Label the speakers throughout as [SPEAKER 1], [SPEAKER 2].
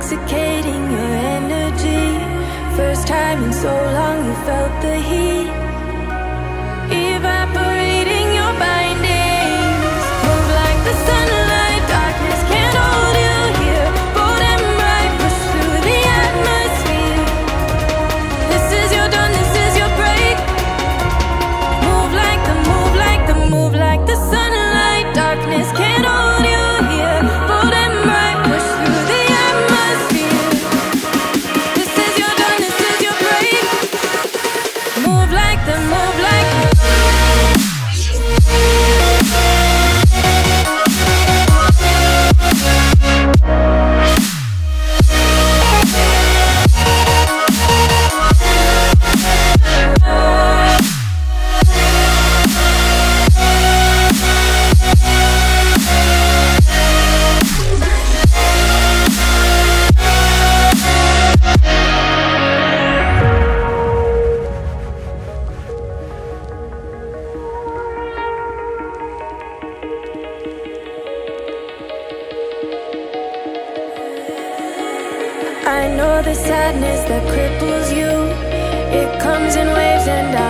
[SPEAKER 1] Intoxicating your energy. First time in so long, you felt the heat. That cripples you. It comes in waves and out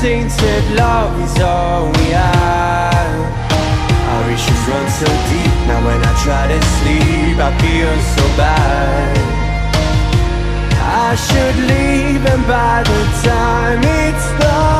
[SPEAKER 2] Tainted love is all we have. Our issues run so deep Now when I try to sleep I feel so bad. I should leave and by the time it's done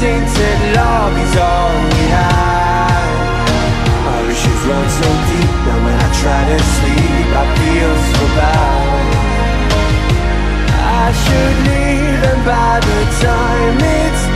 [SPEAKER 2] tainted love is all we have. Our issues run so deep that when I try to sleep I feel so bad I should leave and by the time it's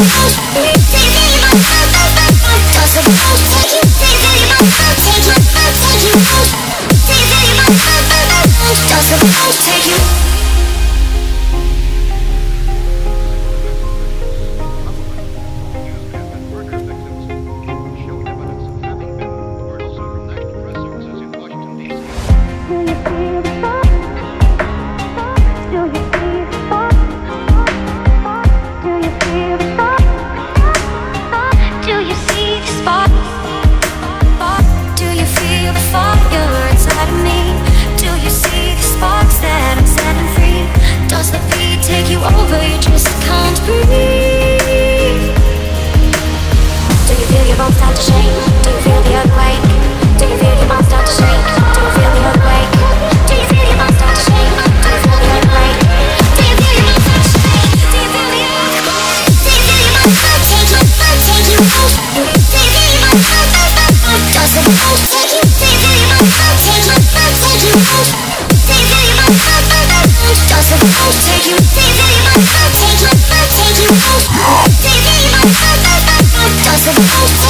[SPEAKER 3] Oh, I'm